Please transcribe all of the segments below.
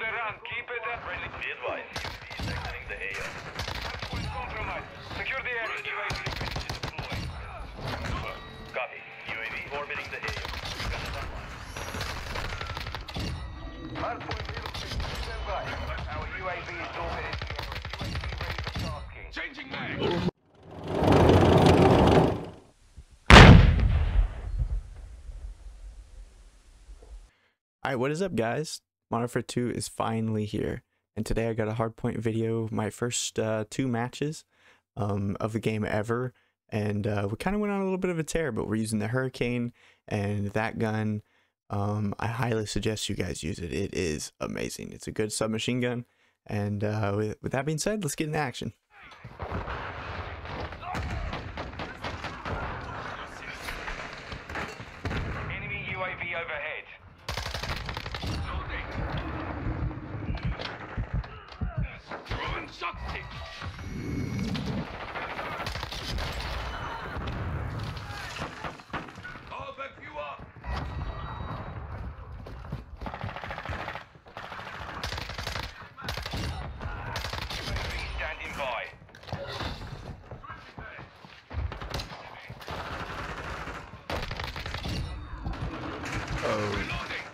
on the run. Keep it up. Friendly, be advised. UAV is exiting the AO. Point compromised. Secure the area. UAV ready to deploy. Copy. UAV orbiting the AO. Gun is online. Hardpoint relocated. Stand by. Our UAV is orbiting. UAV ready for tasking. Changing mag. Alright, what is up guys? Modern Warfare 2 is finally here. And today I got a hardpoint video, my first uh, two matches um, of the game ever. And uh, we kind of went on a little bit of a tear, but we're using the Hurricane and that gun. Um, I highly suggest you guys use it. It is amazing. It's a good submachine gun. And uh, with, with that being said, let's get in action. Enemy UAV overhead. Throwing shock stick. I'll back you up. UAV standing by. Oh,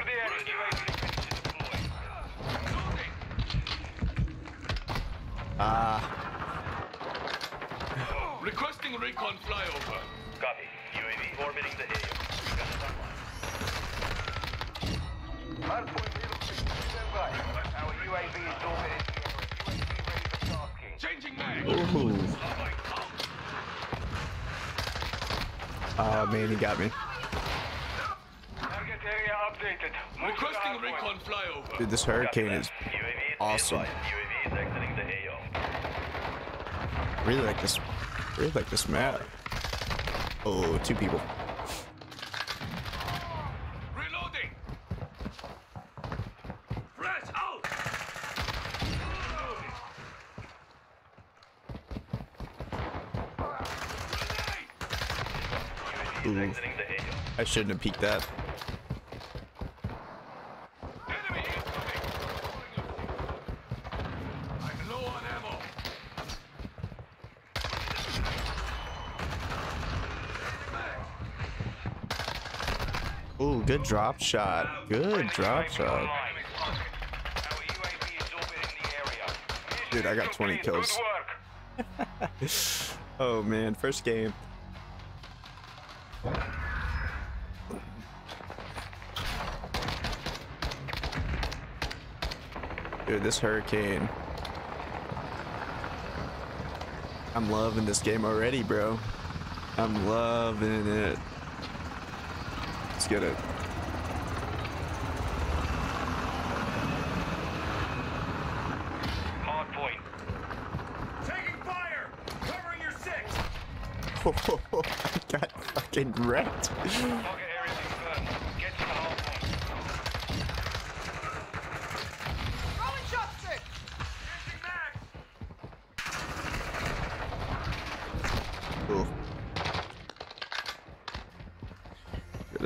the area. UAV ready to deploy. Ah, Requesting recon flyover. Oh man, he got me. Target area updated. Move to the Requesting recon flyover. Dude, this Hurricane is awesome. UAV is exiting the AO. really like this. Really like this map. Oh, two people. Reloading. Fresh out. UAV is Ooh. exiting the AO. I shouldn't have peeked that. Enemy incoming. I'm low on ammo. Ooh, good drop shot. Good drop shot. online. Our UAV is orbiting the area. Dude, I got 20 kills. Oh man, first game. Dude, this hurricane. I'm loving this game already, bro. I'm loving it. Let's get it. Hard point. Taking fire. Covering your six. I got fucking wrecked. Target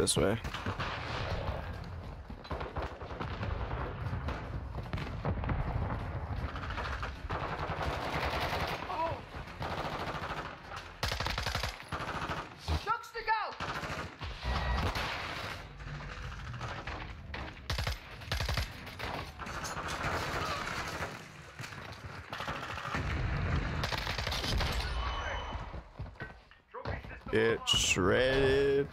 this way. Get shredded.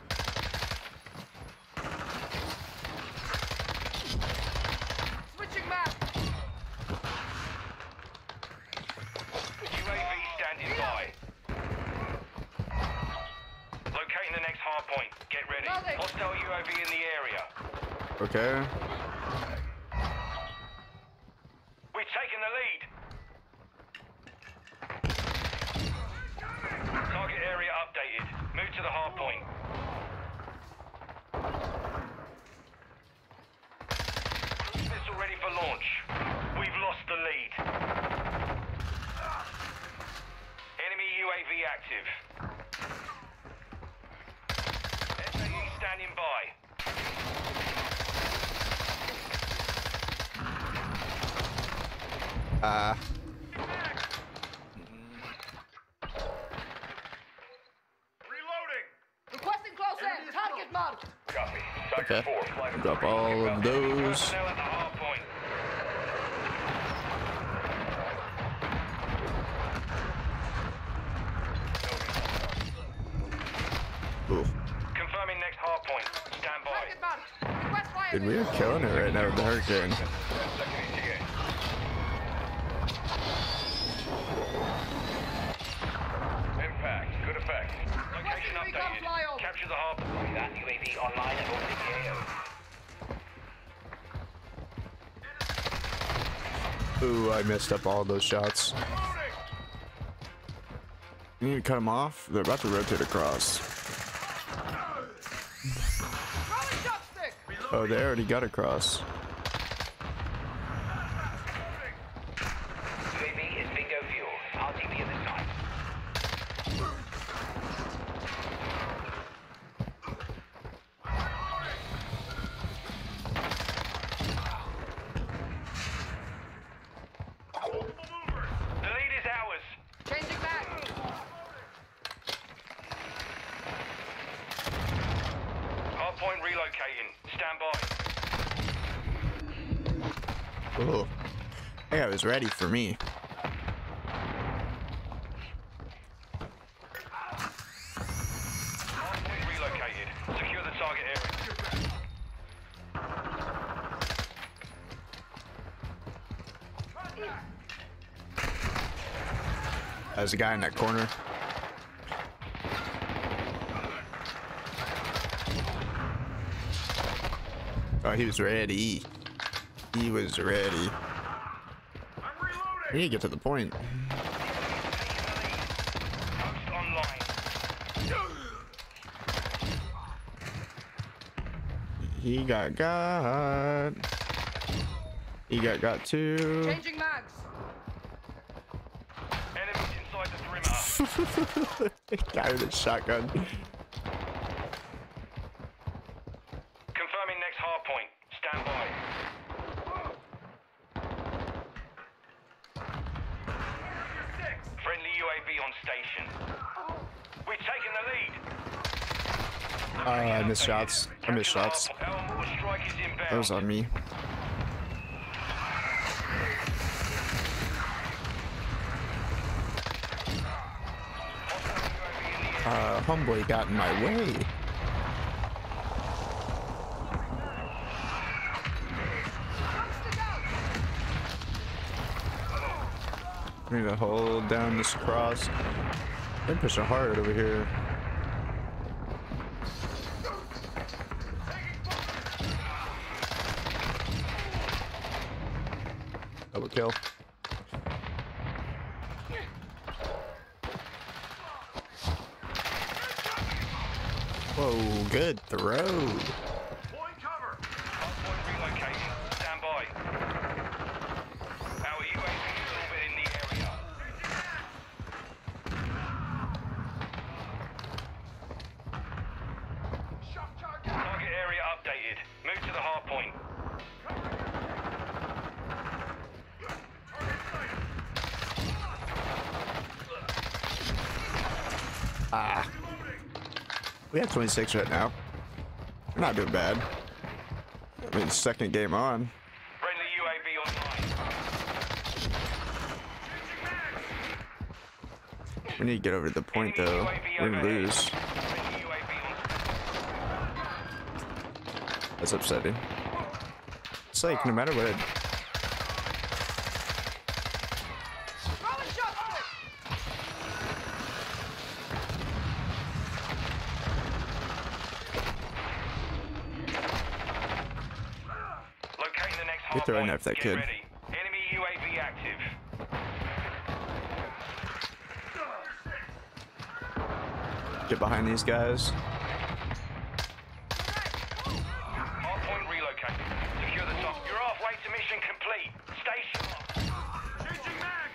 hard point. Get ready. Loading. Hostile UAV in the area. Okay. We've taken the lead. Target area updated. Move to the hard point. Missile ready for launch. We've lost the lead. Enemy UAV active. SAE standing by. Reloading. Requesting close air. Target marked. Copy. Okay. Four, flight Drop all of those. Personnel at the hard point. Ooh. Confirming next hard point. Stand by. Target marked. Request fire. Dude, we are killing it right now with the hurricane. Second ETA. Impact. Good effect. Location Requesting recon updated. flyover. Capture the hard point. That UAV online and orbiting the AO. Ooh, I messed up all those shots. You need to cut them off. They're about to rotate across. Oh, they already got across. UAV is bingo fuel. RTB at this time. The lead is ours. Changing back. Hard point relocating. Stand by. Oh. I think was ready for me. Hard point relocated. Secure the target area. There's a guy in that corner. Oh, he was ready. He was ready. I'm We need to get to the point. He got got. He got got too. Changing mags. Enemies inside the perimeter. guy with a shotgun. Missed shots. I missed shots. That was on me. Uh, homeboy got in my way. I need to hold down this cross. They're pushing hard over here. Double kill. Whoa, good throw. Ah. We have 26 right now. We're not doing bad. I mean, second game on. Friendly UAV online. We need to get over to the point, though. We're gonna lose. UAV That's upsetting. It's like, no matter what it... Throwing shock stick. Get throw a Hardpoint, knife that get kid. ready. Enemy UAV active. Get behind these guys. Hardpoint relocated. Secure the top. You're halfway to mission complete. Stay sharp. Changing mag!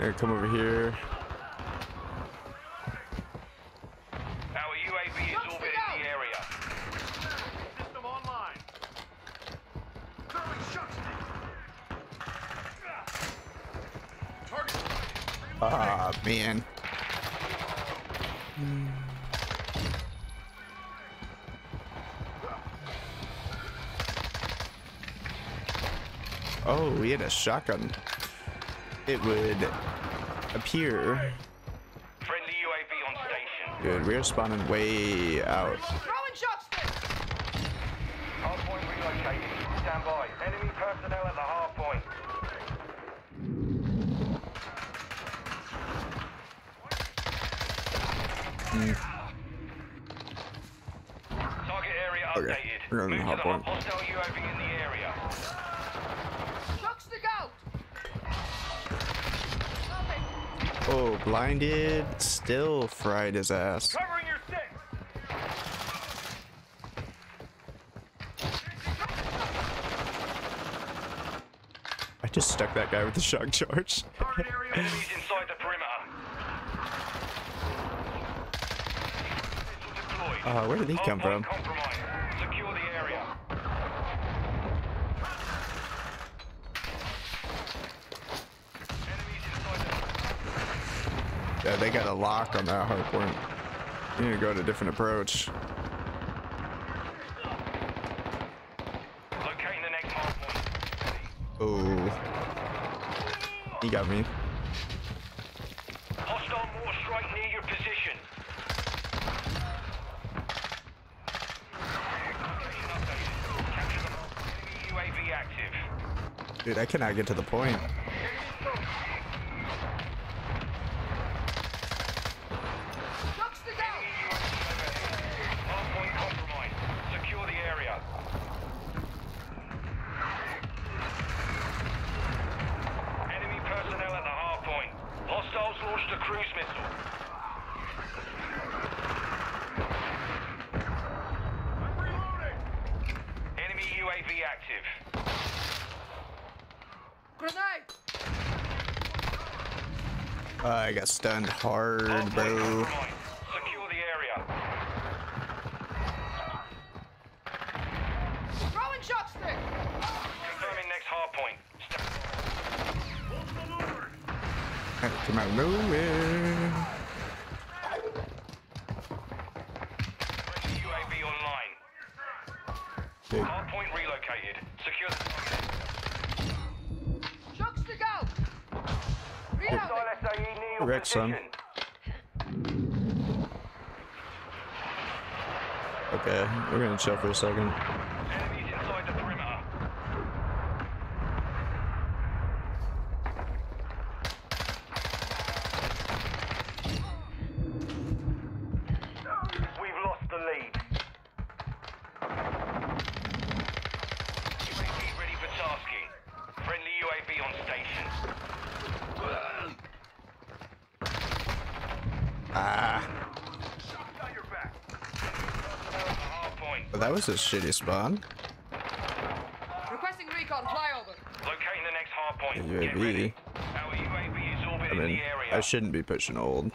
Here, come over here. Our UAV is Watch orbiting it out. the area. System online. Throwing shock stick. Target. Ah, man. Oh, he had a shotgun. It would appear. Friendly UAV on station. Dude, we're spawning way out. Throwing shock. Hardpoint relocated. Stand by. Enemy personnel at the hardpoint. Target area Okay, updated. we're going to Move the to the hostile UAV in the area. Shock stick out. Oh, blinded. Still fried his ass. Covering your six. I just stuck that guy with the shock charge. Target area. Enemies inside the perimeter. Missile deployed. Uh, where did he come from? compromised. Secure the area. Enemies inside the Yeah, they got a lock on that hard point. You need to go to a different approach. Locating the next hard point. Oh. He got me. Hostile mortar strike near your position. Capture the enemy UAV active. Dude, I cannot get to the point. Shock stick out. Hardpoint compromised. Secure the area. Enemy personnel at the hardpoint. Hostiles launched a cruise missile. I'm reloading. Enemy UAV active. Grenade. Uh, I got stunned hard, Hardpoint bro. compromised. Secure the area. Throwing shock stick. Confirming next hardpoint. Stand Multiple. Come out of nowhere. Friendly UAV online. Dude, Hardpoint relocated. Secure the target. Shock stick out. Reloading. Hostile SAE near your Correct, son. okay, we're gonna chill for a second. Enemies inside the perimeter. We've lost the lead. UAV ready for tasking. Friendly UAV on station. Ah, Got your back. Hardpoint. but that was a shitty spawn. Requesting recon flyover. Locating the next hardpoint. UAV. Get ready. Our UAV is I mean, the area. I shouldn't be pushing old.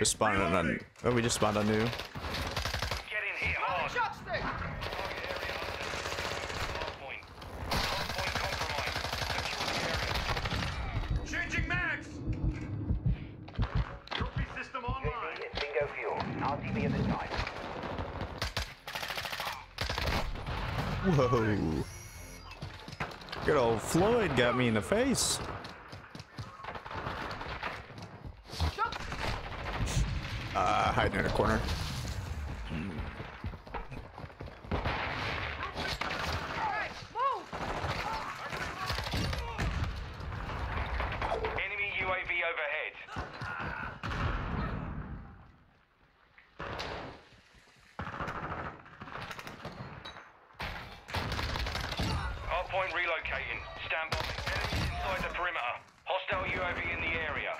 Just spawned on. Oh, we just spawned on new. Floyd got me in the face. Uh, hiding in a corner. Right. Move. Enemy UAV overhead. Hardpoint relocating. Stand by. Enemies inside the perimeter. Hostile UAV in the area.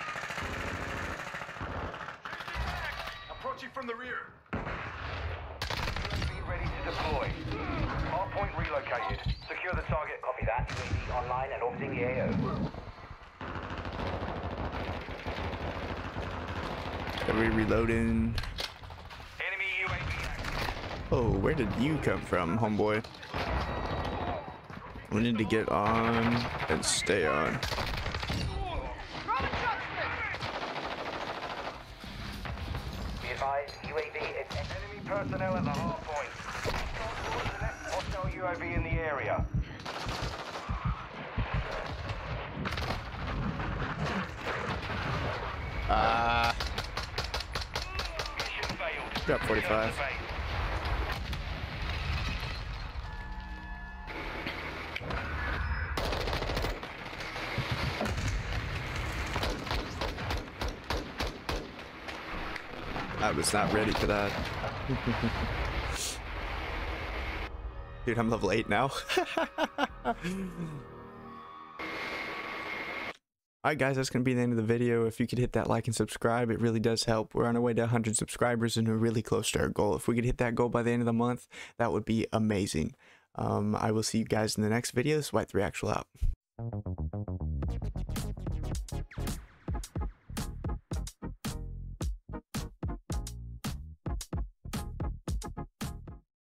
Approaching from the rear. UAV ready to deploy. Hardpoint relocated. Secure the target. Copy that. UAV online and orbiting the AO. Are we reloading? Enemy UAV active. Oh, where did you come from, homeboy? We need to get on and stay on. Throwing shock stick. Be advised, UAV is enemy personnel at the hard point. Hostile UAV in the area. Ah, Mission failed. Drop 45. I was not ready for that. Dude, I'm level 8 now. Alright guys, that's going to be the end of the video. If you could hit that like and subscribe, it really does help. We're on our way to 100 subscribers and we're really close to our goal. If we could hit that goal by the end of the month, that would be amazing. Um, I will see you guys in the next video. This is White 3 Actual out.